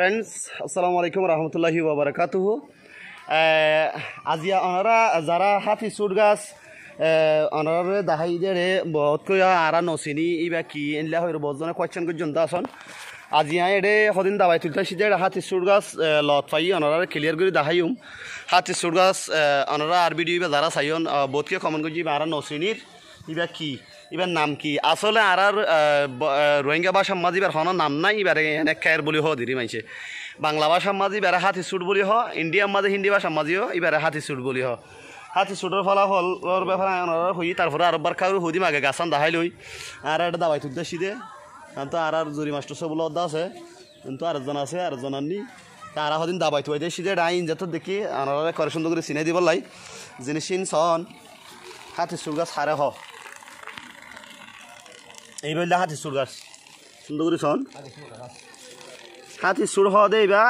Friends আসসালামু আলাইকুম রহমতুল্লাহি ওবরাকাতুহ আজি ওনারা যারা হাতি সুট গাছ অনারে দাহাই দেরে বহুত কইয়া আরা নসিনি, ইবা কি এনলা হইর বজনে কোয়েশ্চেন আসন। আজি আই এডে সদিন দাবাই তুলতে সিদে হাতি সুট গাছ লত পাই অনারে ক্লিয়ার করে দাহাইম। হাতি সুট গাছ অনারা আর ভিডিও ইবা যারা চাইন বহুতকে কমেন্ট করছি আরা নসিনির, ইবা কি? ইবার নাম কি? আসলে আর আর রোহিঙ্গা ভাষা মাঝি এবার হন নাম নাই এবারে এনে খের বলি হ দিদি মাইছে। বাংলা ভাষা মাঝি এবারে হাতি সুট বলি হ ইন্ডিয়ার মাঝে হিন্দি ভাষা মাঝিও এবারে হাতি সুট বলি হ হাতি সুটের ফলাফল ওর ব্যাপারে হই তারপরে আর বার খাওয়ার হুদিম আগে, গাছান দাহাই লই আর একটা দাবাই তুলতে সিদে তো আর আর জুরি মাস্টার সব অদ্দা আছে। কিন্তু আরেকজন আছে আরেকজন আননি। তারা হদিন দাবাই তুয়াই দিয়ে সিদে ডাইন যত দেখি আনারা করে সুন্দর করে চিনাই দিব লাই। জিনিস সন হাতি সুট গাছ হারে হ। এই বললে হাতি সুর গাছ। সুন্দর করে শোন। হাতি সুর হ দে বা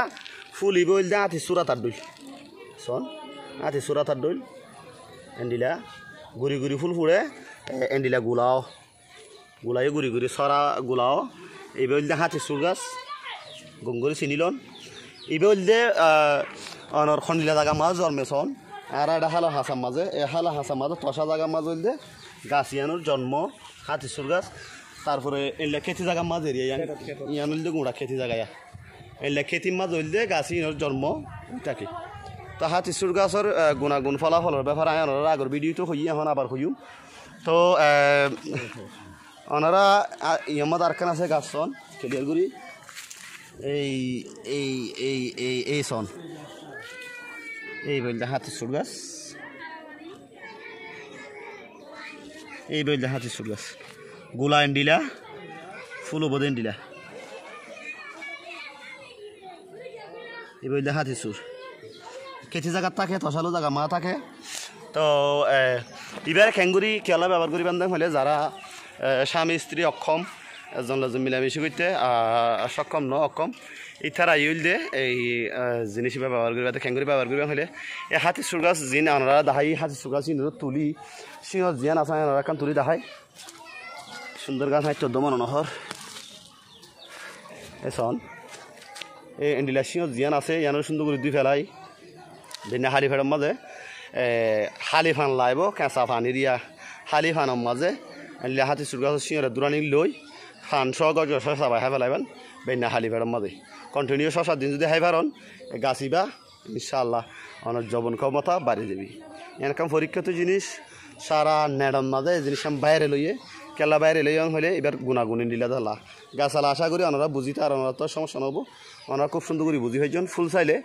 ফুলি বললে হাতি সুরা তার দইল শোন হাতি সুরা তার দইল এন্ডিলা গুড়ি গুড়ি ফুল ফুড়ে এন্ডিলা গুলাও। গুলাই গুড়ি গুড়ি সরা গুলাও। এই বললে হাতি সুর গাছ। গঙ্গুরি চিনিলন এই বললে অনর খন্ডিলা জায়গা মাছ জন্মে শোন। আর একটা হালা হাসার মাঝে। এই হালা হাসার মাঝে তসা জায়গা মাছ হইলে গাছিয়ানোর জন্ম। হাতি সুর গাছ। তারপরে এলে খেতি জায়গা মাছ এরিয়া ইয়ান হইলে গুঁড়া খেতি জায়গায় এলে খেতির মাছ হইলে গাছি জন্ম থাকে তো হাতি সুর গাছের গুণাগুণ ফলাফলের ব্যাপারে আনার আগর ভিডিওটো হই এখন আবার হইম তো ওনারা ইয়ামাদ আরকান আছে গাছ সন খেলিয়ারগুড়ি এই এই এই এই এই সন এই বলতে হাতি সুর গাছ। এই বলতে হাতি সুর গাছ। গোলা এন্ডিলা, ফুল এন্ডিলা। এই বলতে হাতি সুর কেটি জায়গাত থাকে তসালো জায়গা মা থাকে। তো এবারে খেঙ্গুরি খেলা ব্যবহার করি বান্ধব হলে যারা স্বামী, স্ত্রী, অক্ষম, এজন লজন মিলামিশি করতে সক্ষম ন, অক্ষম, ইথার আইল দে, এই জিনিস ব্যবহার করিবা খেঙ্গুরি ব্যবহার করিবা হলে এই হাতি সুর গাছ জিন আনারা দাহাই, হাতি সুর গাছ তুলি, সিংহ জিয়ান আছে আনারা কান তুলি দাহাই। সুন্দর গাছ হয়, চোদ্দ মন নহর এসন এই এন্ডিলা সিংহ জিয়ান আছে, ইয়ানোর সুন্দর করে দুই ফেলাই। দিনে হালি ফেরার মাঝে হালি ফান লাইব, কেঁচা ফানি দিয়া হালি ফানের মাঝে এনলে হাতি সুর গাছ সিংহরে দূরানি লই ফান সহ গজ চাবাই হাই ফেলাইবেন বেনা হালি ফেরার মাঝে কন্টিনিউ সাত দিন যদি হাই ফারন গাছিবা ইনশাআল্লাহ অনেক জবন ক্ষমতা বাড়ি যাবি। এরকম পরীক্ষিত জিনিস সারা নেডম মাঝে জিনিস আমি বাইরে লইয়ে কেলা বাইরে লইয়া হলে এবার গুণাগুণি দিলা দালা গাছালা আশা করি ওনারা বুঝি তার ওনারা তো সমস্যা নব ওনারা খুব সুন্দর করে বুঝি হয়েছেন ফুল চাইলে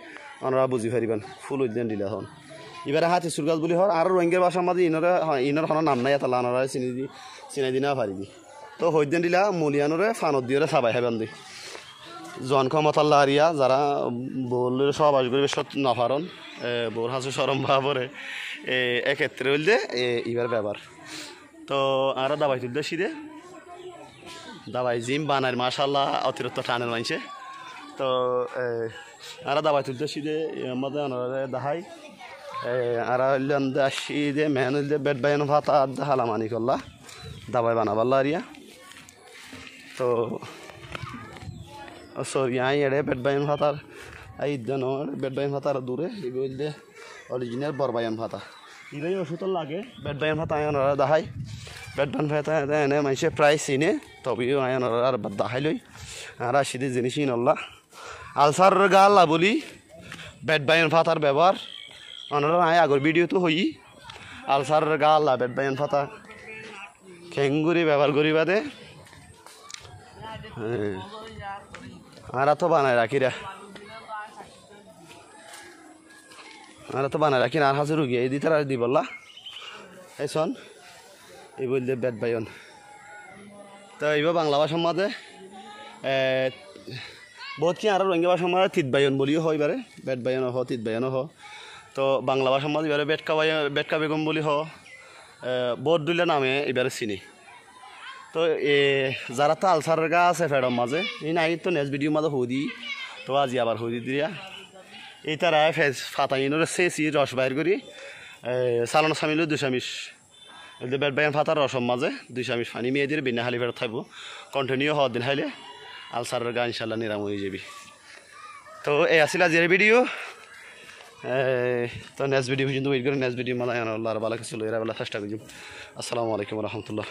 ওনারা বুঝি পারিবেন ফুল উদ্যান দিলা হন এবারে হাতি সুর গাছ বুলি হর আর রোহিঙ্গার বাসার মাঝে ইনরে ইনর হন নাম নাই তালা ওনারা চিনি দি চিনাই দিনা পারিবি তো হইদেন দিলা মলিয়ানরে ফানত দিয়ে চাবাই খাবেন দি জন ক্ষমতাল্লা আরিয়া যারা বললে সব আসবে সব নাফারন বোর হাসু সরম ভাবরে এক্ষেত্রে হইলে এবার ব্যবহার তো আর দাবাই তুলতে সিদে দাবাই জিম বানার মাশাল্লাহ অতিরিক্ত টানের মানছে তো আর দাবাই তুলতে সিদে আমাদের দাহাই আর সিদে মেহন হইলে বেড বাইন ভাতা হালা মানি করলা। দাবাই বানাবাল্লা আরিয়া তো সরি আই এড়ে বেড বাইন ভাতার আই দেন বেড বাইন ভাতার দূরে এগুলো অরিজিনাল বরবায়ন ভাতা। ইলাই ওষুধ লাগে। বেড বাইন ভাতা আয়ন দাহাই বাইন ভাতা এনে মাইসে প্রায় চিনে, তবেও আয়ন আর দাহাই লই আর আসিদে জিনিসই নল্লা আলসার গাল্লা বলি বেড বাইন ভাতার ব্যবহার অনারা আয় আগর ভিডিও তো হই আলসার গাল্লা বেড বাইন ভাতা খেঙ্গুরি ব্যবহার করি বাদে আর তো বানায় রাখি রে আর তো বানায় রাখি আর হাজার রুগী এই দিতে দি বললা এই শোন এই বললে বেড বাইন তো এইবার বাংলা ভাষার মাঝে বহুত কি আর রোহিঙ্গা ভাষার মাঝে তিত বাইন বলিও হয় এবারে বেড বাইন হ, তিত বাইন হ। তো বাংলা ভাষার মাঝে এবারে বেটকা বাই বেটকা বেগম বলি হ। বহুত দুইলে নামে এবারে চিনি। তো এ, যারা তো আলসার গা আছে ফেডম মাঝে, এই নাই তো নেক্সট ভিডিও মাঝে হদি তো আজি আবার হদি দিয়া। এই তারা ফেস ফাতাইনোর শেষি রস বাইর করি। চালানো চামিলো দুই বেড বাইন ফাতার রসম মাঝে দুইশো আমি ফানি মেয়ে দিয়ে বিনা হালি ফেরত থাকব কন্টিনিউ হওয়ার দিন হাইলে আলসারের গা ইনশাল্লাহ নিরাম হয়ে যাবি। তো এই আসিল আজের ভিডিও। তো নেক্সট ভিডিও পর্যন্ত ওয়েট করি নেক্সট ভিডিও মানে আল্লাহ ভালো কিছু এরা বেলা চেষ্টা করি আসসালামু আলাইকুম রহমতুল্লাহ।